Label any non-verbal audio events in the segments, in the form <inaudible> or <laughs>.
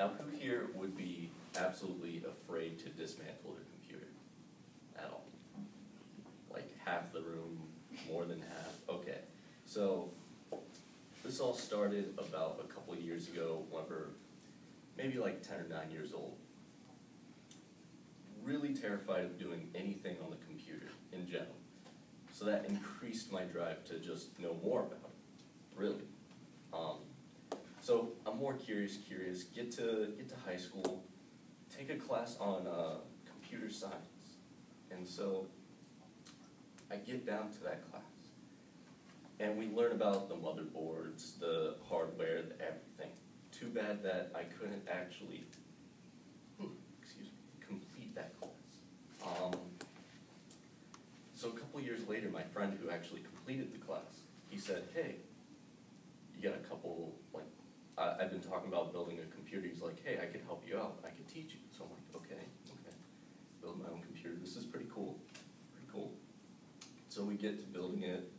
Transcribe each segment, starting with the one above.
Now, who here would be absolutely afraid to dismantle their computer? At all? Like half the room, more than half, okay. So, this all started about a couple years ago, whenever, maybe like ten or nine years old. Really terrified of doing anything on the computer in general. So that increased my drive to just know more about it, really. Um, so I'm more curious, curious, get to, get to high school, take a class on, uh, computer science. And so, I get down to that class. And we learn about the motherboards, the hardware, the everything. Too bad that I couldn't actually, hmm, excuse me, complete that class. Um, so a couple years later, my friend who actually completed the class, he said, hey, you got a couple, like, I, I've been talking about building a computer, he's like, hey, I could help you out, I could teach you. So I'm like, okay, okay, build my own computer, this is pretty cool, pretty cool. So we get to building it,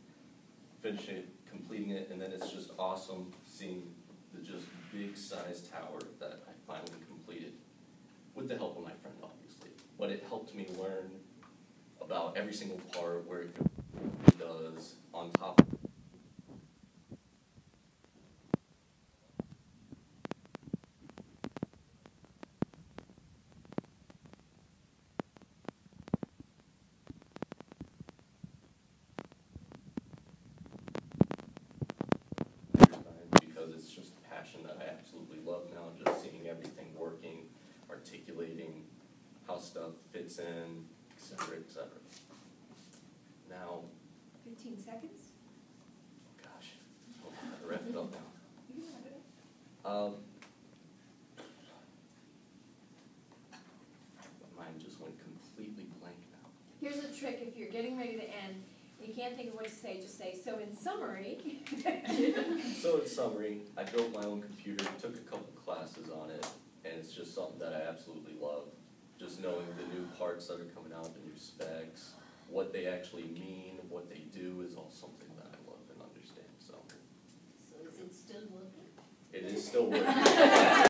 finishing it, completing it, and then it's just awesome seeing the just big size tower that I finally completed. With the help of my friend, obviously, but it helped me learn about every single part, where it does, on top of because it's just a passion that I absolutely love now, just seeing everything working, articulating how stuff fits in, et cetera, et cetera. Now, Fifteen seconds? gosh, I'll have to wrap it up now. You got it. Um. My mind just went completely blank now. Here's a trick, if you're getting ready to end, you can't think of what to say, just say, so in summary. <laughs> <laughs> So in summary, I built my own computer, took a couple classes on it, and it's just something that I absolutely love. Just knowing the new parts that are coming out, the new specs, what they actually mean, what they do is all something that I love and understand, so So is it still working? it is still working. <laughs>